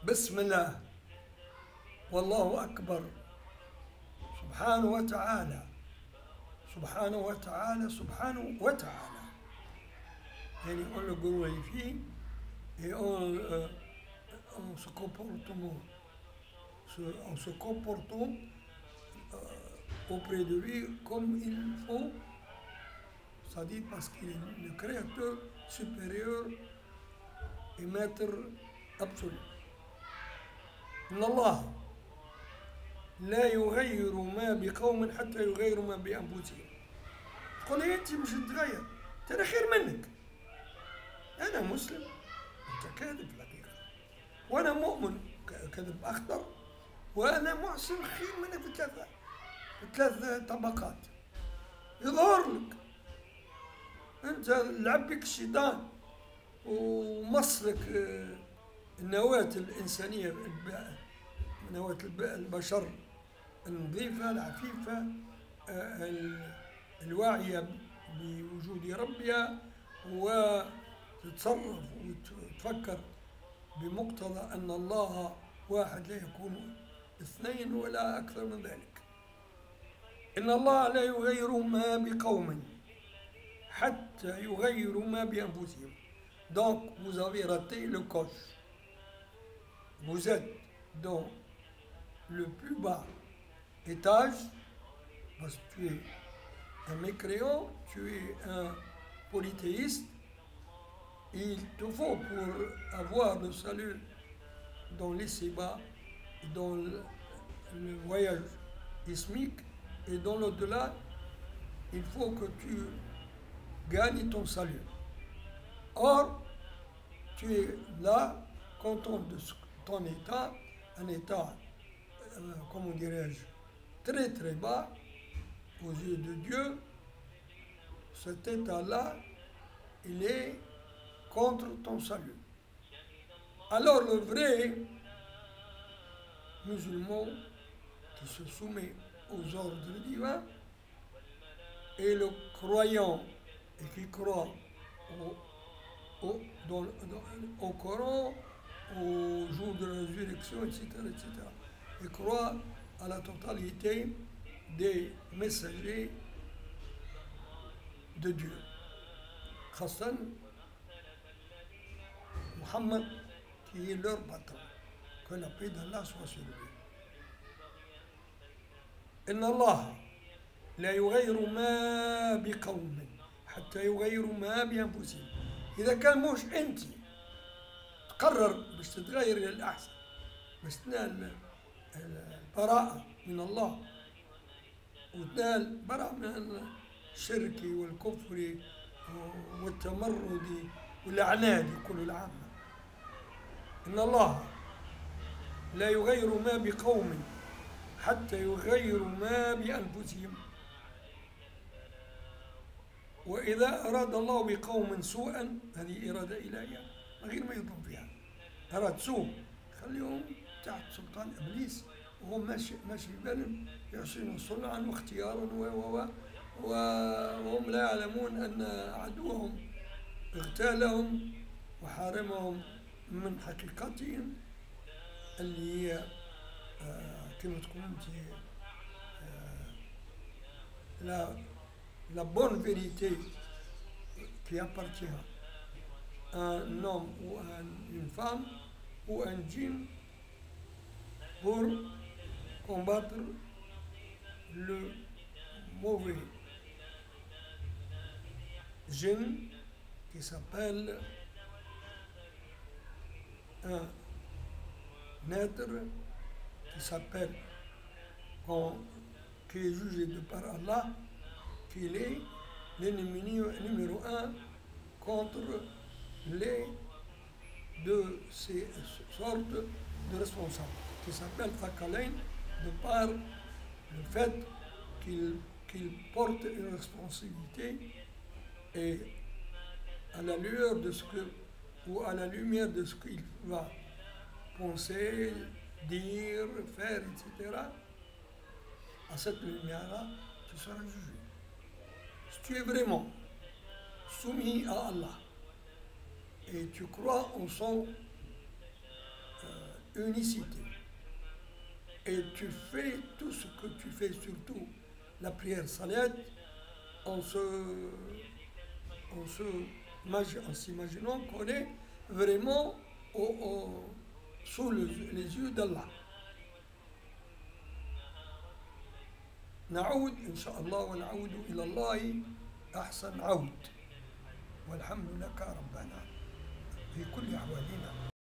بسم الله. والله أكبر. سبحانه وتعالى. سبحانه وتعالى سبحانه وتعالى. يعني أول قوة فيه. يقول أو سكوبرتم أو سكوبرتم أو بريدوي كم إلفو. سادي باسكي لكريتور إن الله لا يغير ما بقوم حتى يغيروا ما بأنفسهم. تقول لي أنت مش تتغير أنا خير منك. أنا مسلم أنت كاذب في الحقيقة وأنا مؤمن كذب أخضر وأنا محسن خير منك في ثلاثة في ثلاث طبقات. يظهر لك. أنت لعب بك الشيطان ومصلك آه، النواة الإنسانية نواة الب- البشر النظيفة العفيفة آه، ال- الواعية بوجود ربها وتتصرف وتفكر بمقتضى أن الله واحد لا يكون اثنين ولا أكثر من ذلك إن الله لا يغير ما بقوم حتى يغيروا ما بأنفسهم Donc, vous avez raté le coche. Vous êtes dans le plus bas étage, parce que tu es un mécréant, tu es un polythéiste. Il te faut pour avoir le salut dans les bas, dans le, voyage ismique et dans l'au-delà, il faut que tu gagnes ton salut. Or, tu es là, content de ce- ton état, un état, euh, comment dirais-je, très très bas aux yeux de Dieu. Cet état-là, il est contre ton salut. Alors le vrai musulman qui se soumet aux ordres divins et le croyant et qui croit au Coran, au jour de la résurrection, etc., etc. Et croit à la totalité des messagers de Dieu. Hassan, Muhammad, qui est leur patron. Que la paix d'Allah soit sur lui. إن الله لا يغير ما بقوم حتى يغيروا ما بأنفسهم إذا كان مش أنت تقرر باش تتغير إلى الأحسن. باش تنال البراءة من الله وتنال براءة من الشرك والكفر والتمرد والعناد كل العامة إن الله لا يغير ما بقوم حتى يغيروا ما بأنفسهم. وإذا أراد الله بقوم سوءا هذه إرادة إلهية. من غير ما يظلم فيها أراد سوء خليهم تحت سلطان إبليس وهم ماشي ماشي بالهم يحسنوا صنعا واختيارا و و وهم لا يعلمون أن عدوهم اغتالهم وحارمهم من حقيقتهم اللي هي آه، كما تقول أنت آه، لا bonne vérité qui appartient. à un homme ou une femme ou un djinn pour combattre le mauvais djinn qui s'appelle un être qui s'appelle, qui est jugé de par Allah, qu'il est l'ennemi numéro un contre les de ces sortes de responsables, qui s'appellent Thakalain, de par le fait qu'il qu'il porte une responsabilité et à la lueur de ce ou à la lumière de ce qu'il va penser, dire, faire, etc., à cette lumière-là, tu seras jugé. Si tu es vraiment soumis à Allah et tu crois en son euh, unicité. Et tu fais tout ce que tu fais, surtout la prière salat, en se, en se, en s'imaginant qu'on est vraiment au, au, sous les, les yeux d'Allah. نعود إن شاء الله ونعود إلى الله أحسن عود والحمد لك ربنا في كل أحوالنا.